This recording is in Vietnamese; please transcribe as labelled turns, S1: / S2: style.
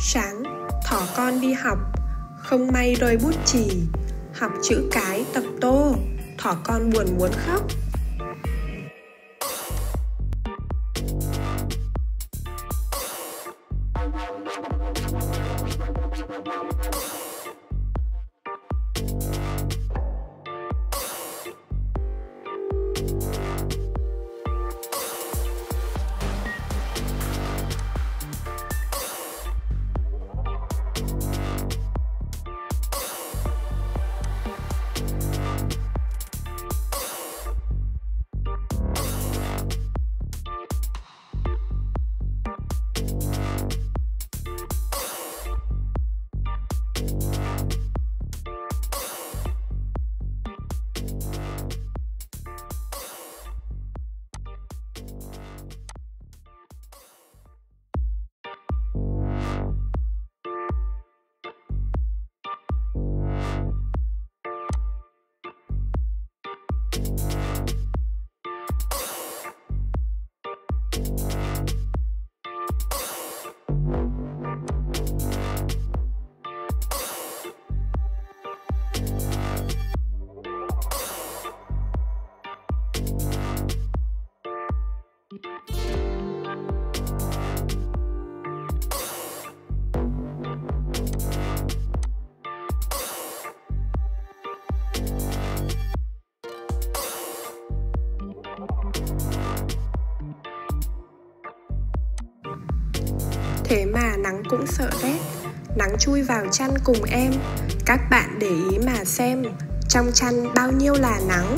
S1: sáng, thỏ con đi học. Không may rơi bút chì. Học chữ cái tập tô. Thỏ con buồn muốn khóc. Thế mà nắng cũng sợ rét nắng chui vào chăn cùng em. Các bạn để ý mà xem, trong chăn bao nhiêu là nắng?